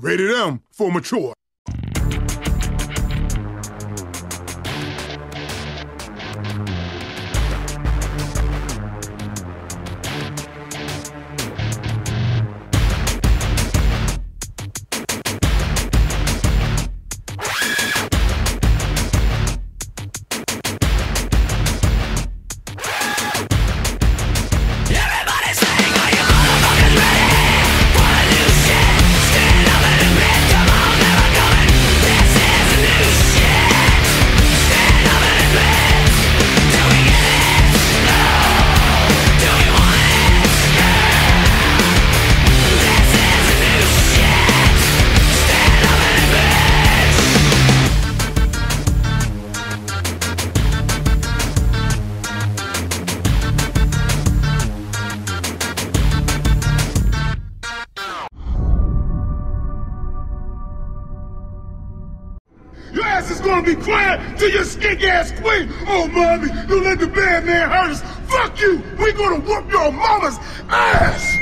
Rated M for mature. Your ass is gonna be crying to your skink ass queen. Oh, mommy, don't let the bad man hurt us. Fuck you. We gonna whoop your mama's ass.